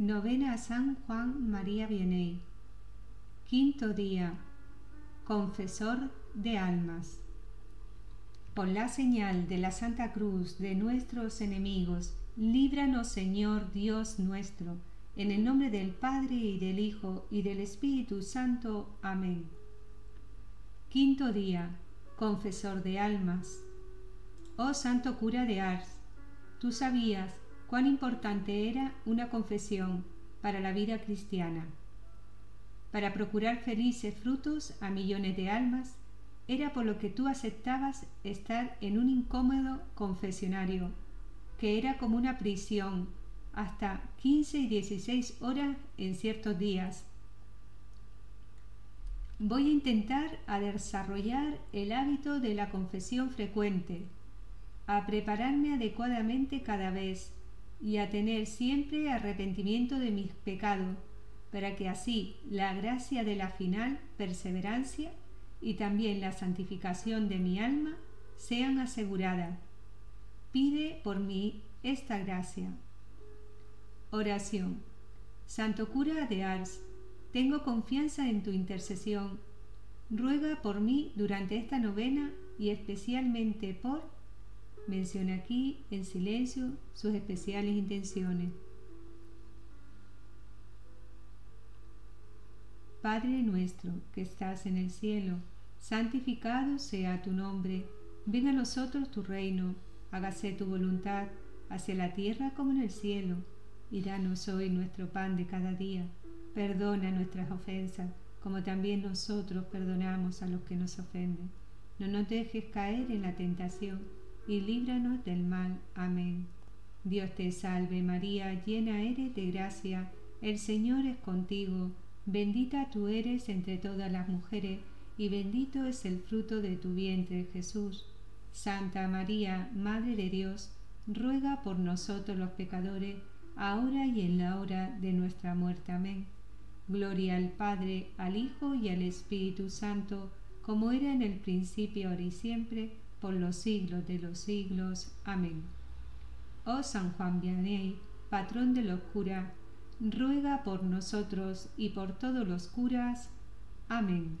Novena a San Juan María Vianney. Quinto día. Confesor de almas. Por la señal de la Santa Cruz de nuestros enemigos, líbranos Señor Dios nuestro, en el nombre del Padre y del Hijo y del Espíritu Santo. Amén. Quinto día. Confesor de almas. Oh Santo Cura de Ars, tú sabías cuán importante era una confesión para la vida cristiana. Para procurar felices frutos a millones de almas, era por lo que tú aceptabas estar en un incómodo confesionario, que era como una prisión, hasta 15 y 16 horas en ciertos días. Voy a intentar a desarrollar el hábito de la confesión frecuente, a prepararme adecuadamente cada vez, y a tener siempre arrepentimiento de mis pecados, para que así la gracia de la final perseverancia y también la santificación de mi alma sean aseguradas. Pide por mí esta gracia. Oración. Santo cura de Ars, tengo confianza en tu intercesión. Ruega por mí durante esta novena y especialmente por Menciona aquí en silencio sus especiales intenciones. Padre nuestro que estás en el cielo, santificado sea tu nombre, venga a nosotros tu reino, hágase tu voluntad, hacia la tierra como en el cielo, y danos hoy nuestro pan de cada día. Perdona nuestras ofensas, como también nosotros perdonamos a los que nos ofenden. No nos dejes caer en la tentación y líbranos del mal. Amén. Dios te salve María, llena eres de gracia, el Señor es contigo, bendita tú eres entre todas las mujeres, y bendito es el fruto de tu vientre Jesús. Santa María, Madre de Dios, ruega por nosotros los pecadores, ahora y en la hora de nuestra muerte. Amén. Gloria al Padre, al Hijo y al Espíritu Santo, como era en el principio, ahora y siempre, por los siglos de los siglos. Amén. Oh San Juan Vianney, patrón de los curas, ruega por nosotros y por todos los curas. Amén.